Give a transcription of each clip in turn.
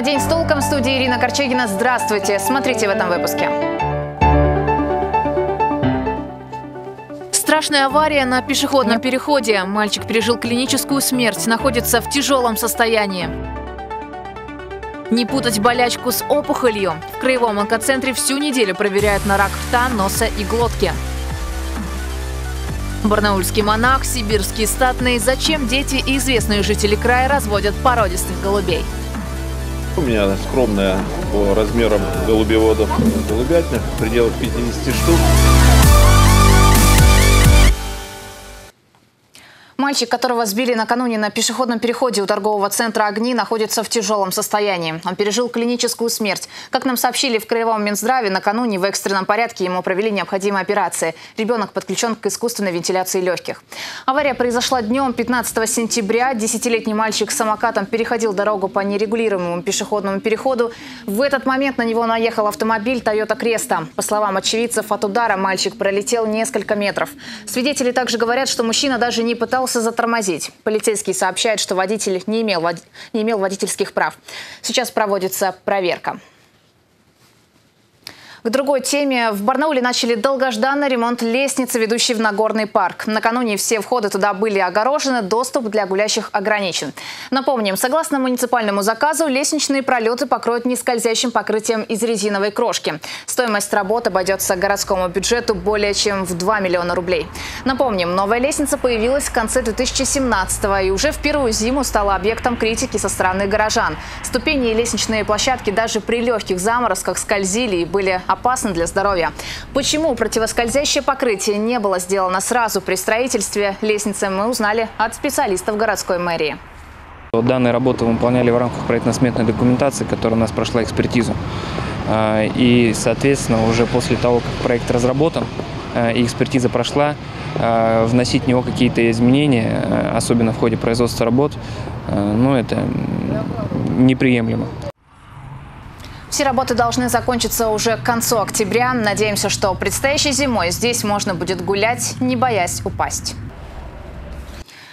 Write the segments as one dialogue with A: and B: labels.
A: Программа «День с толком» в студии Ирина Корчегина. Здравствуйте. Смотрите в этом выпуске. Страшная авария на пешеходном переходе. Мальчик пережил клиническую смерть, находится в тяжелом состоянии. Не путать болячку с опухолью. В Краевом онкоцентре всю неделю проверяют на рак рта, носа и глотки. Барнаульский монах, сибирский статный. Зачем дети и известные жители края разводят породистых голубей?
B: У меня скромная по размерам голубеводов голубятня в пределах 50 штук.
A: Мальчик, которого сбили накануне на пешеходном переходе у торгового центра «Огни», находится в тяжелом состоянии. Он пережил клиническую смерть. Как нам сообщили в Краевом Минздраве, накануне в экстренном порядке ему провели необходимые операции. Ребенок подключен к искусственной вентиляции легких. Авария произошла днем 15 сентября. Десятилетний мальчик с самокатом переходил дорогу по нерегулируемому пешеходному переходу. В этот момент на него наехал автомобиль Toyota Креста. По словам очевидцев, от удара мальчик пролетел несколько метров. Свидетели также говорят, что мужчина даже не пытался пытался затормозить. Полицейский сообщает, что водитель не имел, не имел водительских прав. Сейчас проводится проверка. К другой теме. В Барнауле начали долгожданный ремонт лестницы, ведущей в Нагорный парк. Накануне все входы туда были огорожены, доступ для гулящих ограничен. Напомним, согласно муниципальному заказу, лестничные пролеты покроют нескользящим покрытием из резиновой крошки. Стоимость работы обойдется городскому бюджету более чем в 2 миллиона рублей. Напомним, новая лестница появилась в конце 2017-го и уже в первую зиму стала объектом критики со стороны горожан. Ступени и лестничные площадки даже при легких заморозках скользили и были опасно для здоровья. Почему противоскользящее покрытие не было сделано сразу при строительстве лестницы, мы узнали от специалистов городской мэрии.
C: Данные работы выполняли в рамках проектно-сметной документации, которая у нас прошла экспертизу. А, и, соответственно, уже после того, как проект разработан а, и экспертиза прошла, а, вносить в него какие-то изменения, особенно в ходе производства работ, ну, это неприемлемо.
A: Все работы должны закончиться уже к концу октября. Надеемся, что предстоящей зимой здесь можно будет гулять, не боясь упасть.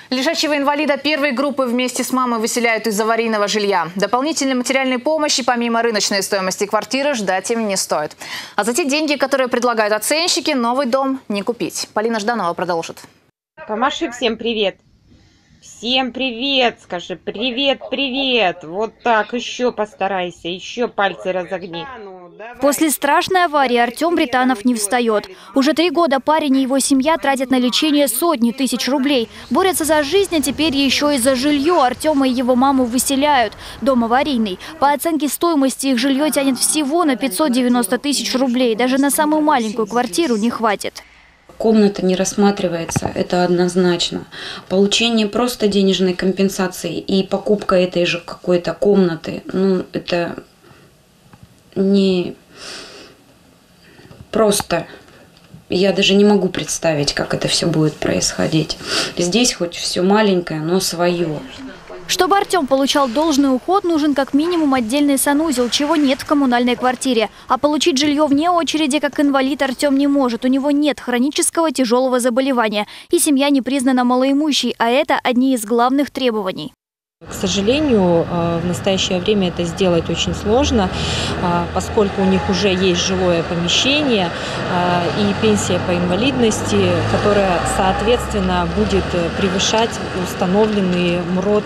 A: Лежачего инвалида первой группы вместе с мамой выселяют из аварийного жилья. Дополнительной материальной помощи, помимо рыночной стоимости квартиры, ждать им не стоит. А за те деньги, которые предлагают оценщики, новый дом не купить. Полина Жданова продолжит.
D: Помаши всем привет. Всем привет, скажи привет, привет. Вот так, еще постарайся, еще пальцы разогни.
E: После страшной аварии Артем Британов не встает. Уже три года парень и его семья тратят на лечение сотни тысяч рублей. Борются за жизнь, а теперь еще и за жилье. Артема и его маму выселяют. Дом аварийный. По оценке стоимости их жилье тянет всего на 590 тысяч рублей. Даже на самую маленькую квартиру не хватит
F: комната не рассматривается, это однозначно. Получение просто денежной компенсации и покупка этой же какой-то комнаты, ну, это не просто. Я даже не могу представить, как это все будет происходить. Здесь хоть все маленькое, но свое.
E: Чтобы Артем получал должный уход, нужен как минимум отдельный санузел, чего нет в коммунальной квартире. А получить жилье вне очереди, как инвалид, Артем не может. У него нет хронического тяжелого заболевания. И семья не признана малоимущей, а это одни из главных требований.
G: К сожалению, э, в настоящее время это сделать очень сложно, э, поскольку у них уже есть жилое помещение э, и пенсия по инвалидности, которая, соответственно, будет превышать установленный МРОД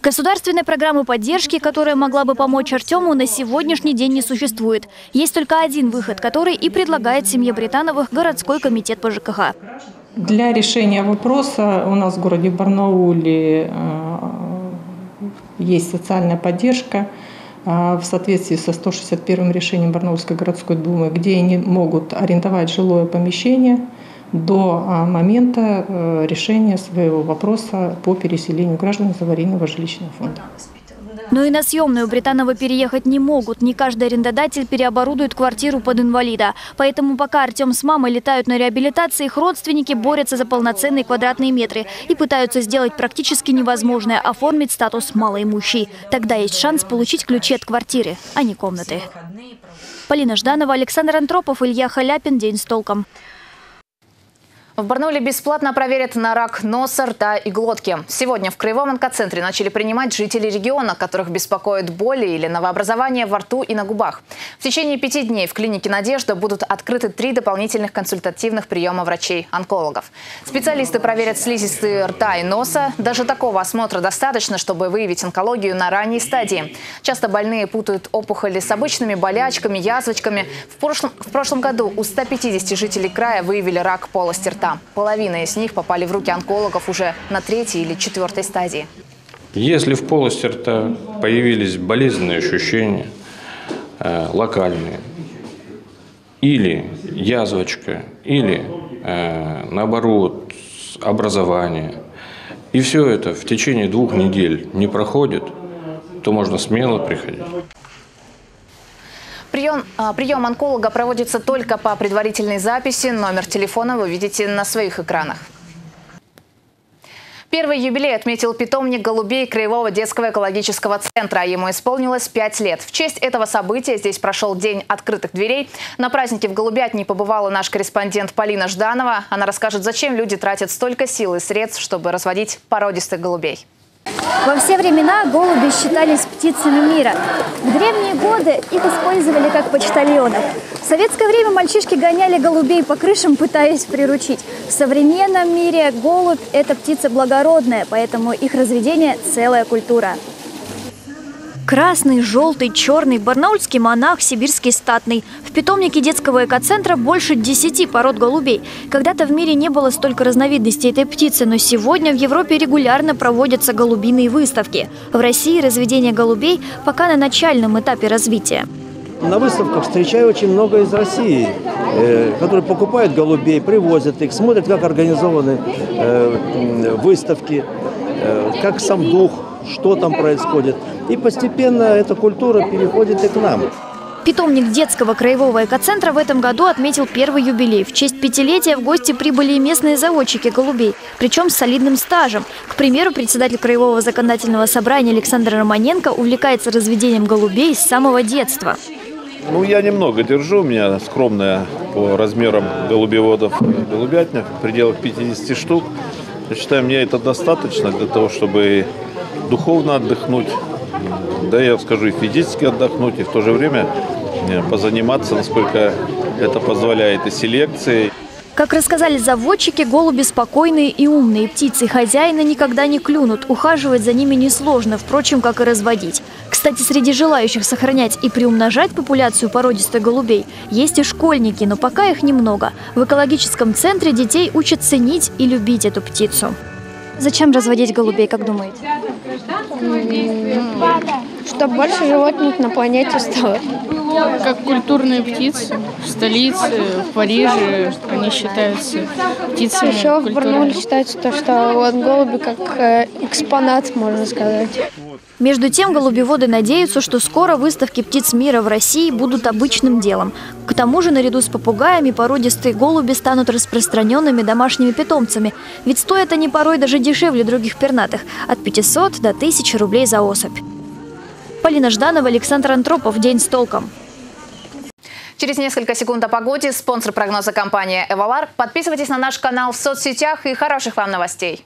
E: Государственной программы поддержки, которая могла бы помочь Артему, на сегодняшний день не существует. Есть только один выход, который и предлагает семье Британовых городской комитет по ЖКХ.
H: Для решения вопроса у нас в городе Барнауле э, есть социальная поддержка э, в соответствии со 161 решением Барнаульской городской думы, где они могут арендовать жилое помещение – до а, момента э, решения своего вопроса по переселению граждан из аварийного жилищного фонда.
E: Но и на съемную Британова переехать не могут. Не каждый арендодатель переоборудует квартиру под инвалида. Поэтому пока Артем с мамой летают на реабилитации, их родственники борются за полноценные квадратные метры и пытаются сделать практически невозможное – оформить статус малоимущий. Тогда есть шанс получить ключи от квартиры, а не комнаты. Полина Жданова, Александр Антропов, Илья Халяпин. День с толком.
A: В Барнауле бесплатно проверят на рак носа, рта и глотки. Сегодня в Краевом онкоцентре начали принимать жители региона, которых беспокоят боли или новообразования во рту и на губах. В течение пяти дней в клинике «Надежда» будут открыты три дополнительных консультативных приема врачей-онкологов. Специалисты проверят слизистые рта и носа. Даже такого осмотра достаточно, чтобы выявить онкологию на ранней стадии. Часто больные путают опухоли с обычными болячками, язвочками. В прошлом, в прошлом году у 150 жителей края выявили рак полости рта рта. Половина из них попали в руки онкологов уже на третьей или четвертой стадии.
I: Если в полости рта появились болезненные ощущения, э, локальные, или язвочка, или э, наоборот образование, и все это в течение двух недель не проходит, то можно смело приходить.
A: Прием, а, прием онколога проводится только по предварительной записи. Номер телефона вы видите на своих экранах. Первый юбилей отметил питомник голубей Краевого детского экологического центра. Ему исполнилось пять лет. В честь этого события здесь прошел День открытых дверей. На празднике в Голубятне побывала наш корреспондент Полина Жданова. Она расскажет, зачем люди тратят столько сил и средств, чтобы разводить породистых голубей.
E: Во все времена голуби считались птицами мира. В древние годы их использовали как почтальонов. В советское время мальчишки гоняли голубей по крышам, пытаясь приручить. В современном мире голубь – это птица благородная, поэтому их разведение – целая культура. Красный, желтый, черный, барнаульский монах, сибирский статный. В питомнике детского экоцентра больше 10 пород голубей. Когда-то в мире не было столько разновидностей этой птицы, но сегодня в Европе регулярно проводятся голубиные выставки. В России разведение голубей пока на начальном этапе развития.
J: На выставках встречаю очень много из России, э, которые покупают голубей, привозят их, смотрят, как организованы э, выставки, э, как сам дух что там происходит. И постепенно эта культура переходит и к нам.
E: Питомник детского краевого экоцентра в этом году отметил первый юбилей. В честь пятилетия в гости прибыли и местные заводчики голубей, причем с солидным стажем. К примеру, председатель Краевого законодательного собрания Александр Романенко увлекается разведением голубей с самого детства.
B: Ну, я немного держу, у меня скромная по размерам голубеводов голубятня, в пределах 50 штук. Я считаю, мне это достаточно для того, чтобы духовно отдохнуть, да, я скажу, и физически отдохнуть, и в то же время э, позаниматься, насколько это позволяет, и селекцией.
E: Как рассказали заводчики, голуби спокойные и умные птицы. Хозяина никогда не клюнут. Ухаживать за ними несложно, впрочем, как и разводить. Кстати, среди желающих сохранять и приумножать популяцию породистых голубей есть и школьники, но пока их немного. В экологическом центре детей учат ценить и любить эту птицу. Зачем разводить голубей, как думаете?
K: Чтобы больше животных на планете стало.
L: Как культурные птицы. В столице, в Париже они считаются птицами
K: Еще в Барнауле считается то, что вот голуби как э, экспонат, можно сказать.
E: Между тем, голубеводы надеются, что скоро выставки птиц мира в России будут обычным делом. К тому же, наряду с попугаями, породистые голуби станут распространенными домашними питомцами. Ведь стоят они порой даже дешевле других пернатых – от 500 до 1000 рублей за особь. Полина Жданова, Александр Антропов. День с толком.
A: Через несколько секунд о погоде. Спонсор прогноза компания «Эвалар». Подписывайтесь на наш канал в соцсетях и хороших вам новостей.